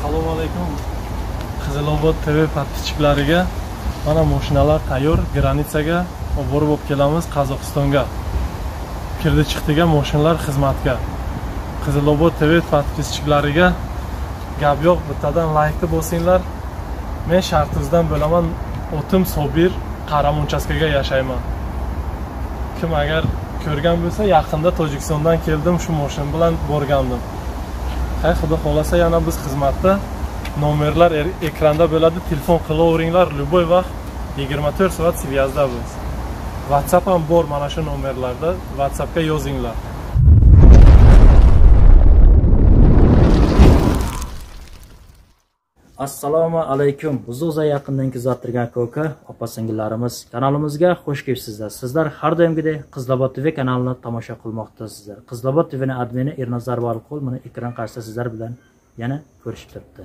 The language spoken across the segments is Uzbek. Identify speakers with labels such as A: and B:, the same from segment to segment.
A: assalomu alaykum. Qizilobod tv подписчиклariga mana mashinalar tayyor granitsaga oborib olib kelamiz qozog'istonga. Kirdi chiqdiga mashinalar xizmatga. Qizilobod tv подписчиклariga gap yo'q bittadan laykni bosinglar. Men shartizdan bo'laman otim sobir qaram uchastkaga yashayman. Kim agar ko'rgan bo'lsa yaqinda tojikistondan keldim shu mashina bilan borgandim. Hay xudo xohlasa yana biz xizmatda nomerlar er-, ekranda bo'ladi. Telefon qilaveringlar любой vaqt yigirma to'rt soat связдamiz whatsapp ham bor mana shu nomerlarda. Whatsappga yozinglar.
B: Assalomu alaykum. Uzoq yaqindan kuzattirgan aka-opa singillarimiz kanalimizga xush kelibsizlar. Sizlar har doimgidek qizlobod tv kanalini tomosha qilmoqdasizlar. Qizlobod tvni admini ernazar balqul mana ekran qarshisida sizlar bilan yana ko'rishib turibdi.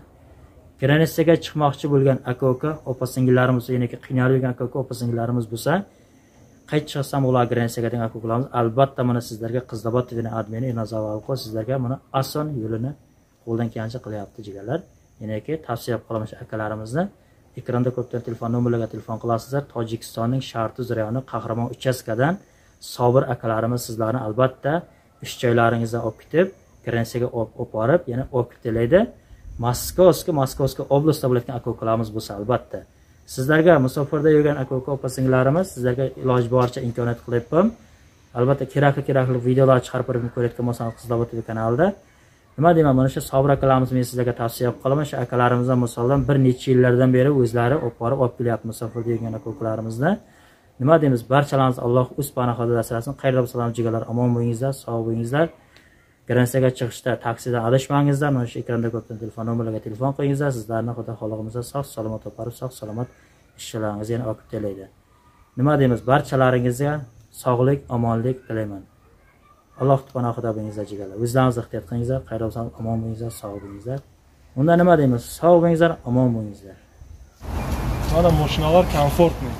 B: Granitsaga chiqmoqchi bo'lgan aka uka opa singillarimiz yana qiynalib yurgan aka uka opa singillarimiz bo'lsa qayerga chiqsam ular granitsaga degan aka ukalarimiz albatta mana sizlarga qizlobod tvni admini ernazar balqul sizlarga mana oson yo'lini qo'ldan kelgancha qilyapti jigarlar. Yanaki tavsiya qilib qolaman shu akalarimizni. Ekranda ko'pdan telefon nomerlarga telefon qilasizlar. Tojikistonning shartuz rayoni qahramon uchastkadan sobir akalarimiz sizlarni albatta ish joylaringizdan olib ketib granitsaga olib borib yana olib ketilaydi. Moskovskiy moskovskiy oblastda bo'layotgan aka ukalarimiz bo'lsa albatta. Sizlarga musofirda yurgan aka uka opa singillarimiz sizlarga iloji boricha imkoniyat qilyapman. Albatta kerakli kerakli videolar chiqarib ko'rayotgan bo'lsangiz qizlar kanalida nima deyman mana shu sobir akalarimiz men sizlarga tavsiya qilib qolaman. Shu akalarimizdan misoldan bir necha yillardan beri o'zlari olib borib olib kelyapti musofirda yurgan aka ukalarimizni nima deymiz barchalarimiz alloh o'z panohida asrasin. Qayerda bo'lsalar jigarlar omon bo'lingizlar sog' bo'lingizlar. Granitsaga chiqishda taksidan adashmangizlar. Mana shu ekranda ko'rgan telefon nomerlarga telefon qilingizlar sizlarni xudo xohlag'imizda sog' salomat olib borib sog' salomat ishchilaringizni yana olib kelaydi nima deymiz barchalaringizga sog'lik omonlik tilayman. Alloh panohida bo'lingizlar jigarlar o'zlaringiz ehtiyot qilingizlar qayerda bo'lsangiz omon bo'lingizlar sog' bo'lingizlar. Unda nima deymiz? Sog' bo'lingizlar omon bo'lingizlar.
A: Mana mashinalar komfortniy